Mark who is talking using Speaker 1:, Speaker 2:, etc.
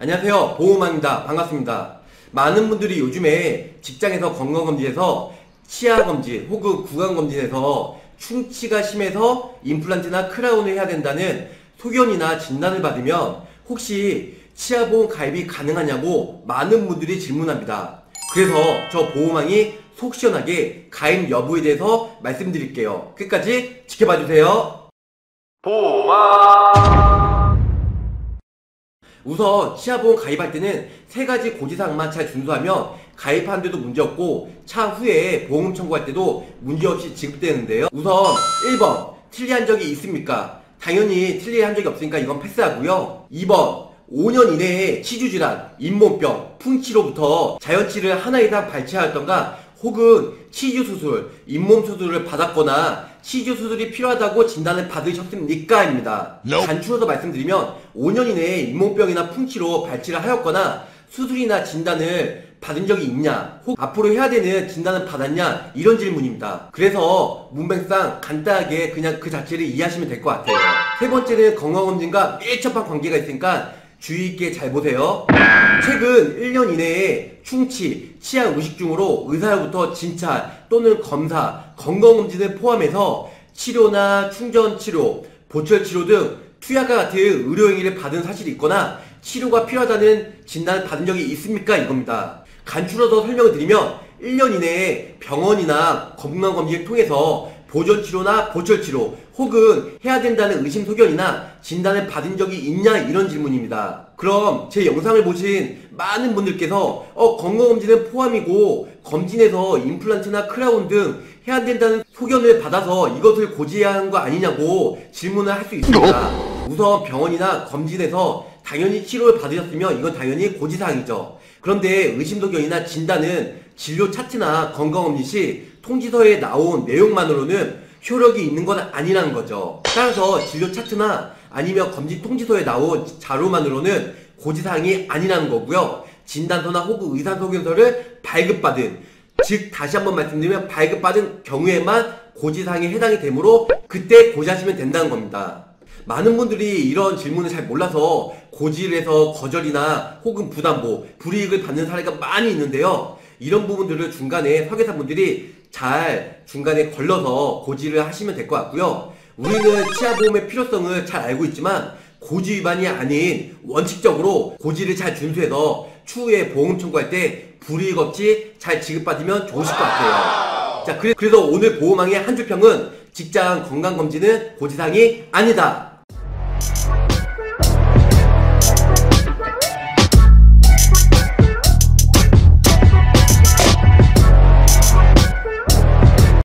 Speaker 1: 안녕하세요. 보호망입니다. 반갑습니다. 많은 분들이 요즘에 직장에서 건강검진에서 치아검진 혹은 구강검진에서 충치가 심해서 임플란트나 크라운을 해야 된다는 소견이나 진단을 받으면 혹시 치아보험 가입이 가능하냐고 많은 분들이 질문합니다. 그래서 저 보호망이 속 시원하게 가입 여부에 대해서 말씀드릴게요. 끝까지 지켜봐 주세요. 보호망 우선 치아보험 가입할 때는 세 가지 고지사항만 잘 준수하면 가입하는 데도 문제없고 차후에 보험 청구할 때도 문제없이 지급되는데요. 우선 1번 틀리한 적이 있습니까? 당연히 틀리한 적이 없으니까 이건 패스하고요. 2번 5년 이내에 치주질환, 잇몸병, 풍치로부터 자연치를 하나 이상 발치하였던가 혹은 치주 수술, 잇몸 수술을 받았거나 치주 수술이 필요하다고 진단을 받으셨습니까? 입니다. 간추려서 말씀드리면 5년 이내에 잇몸병이나 풍치로 발치를 하였거나 수술이나 진단을 받은 적이 있냐, 혹 앞으로 해야 되는 진단을 받았냐, 이런 질문입니다. 그래서 문맥상 간단하게 그냥 그 자체를 이해하시면 될 것 같아요. 세 번째는 건강검진과 밀접한 관계가 있으니까 주의 있게 잘 보세요. 최근 1년 이내에 충치, 치아 의식 중으로 의사로부터 진찰 또는 검사, 건강검진을 포함해서 치료나 충전 치료, 보철 치료 등 투약과 같은 의료 행위를 받은 사실이 있거나 치료가 필요하다는 진단을 받은 적이 있습니까? 이겁니다. 간추려서 설명을 드리면 1년 이내에 병원이나 건강검진을 통해서 보존치료나 보철 치료 혹은 해야 된다는 의심 소견이나 진단을 받은 적이 있냐 이런 질문입니다. 그럼 제 영상을 보신 많은 분들께서 어 건강검진은 포함이고 검진에서 임플란트나 크라운 등 해야 된다는 소견을 받아서 이것을 고지해야 하는 거 아니냐고 질문을 할 수 있습니다. 우선 병원이나 검진에서 당연히 치료를 받으셨으면 이건 당연히 고지사항이죠. 그런데 의심소견이나 진단은 진료 차트나 건강검진 시 통지서에 나온 내용만으로는 효력이 있는 건 아니라는 거죠. 따라서 진료 차트나 아니면 검진 통지서에 나온 자료만으로는 고지사항이 아니라는 거고요. 진단서나 혹은 의사소견서를 발급받은 즉 다시 한번 말씀드리면 발급받은 경우에만 고지사항에 해당이 되므로 그때 고지하시면 된다는 겁니다. 많은 분들이 이런 질문을 잘 몰라서 해서 거절이나 혹은 부담보, 불이익을 받는 사례가 많이 있는데요. 이런 부분들을 중간에 설계사분들이 잘 중간에 걸러서 고지를 하시면 될 것 같고요. 우리는 치아보험의 필요성을 잘 알고 있지만 고지 위반이 아닌 원칙적으로 고지를 잘 준수해서 추후에 보험 청구할 때 불이익 없이 잘 지급받으면 좋으실 것 같아요. 자, 그래, 그래서 오늘 보험왕의 한 줄평은 직장 건강검진은 고지사항이 아니다.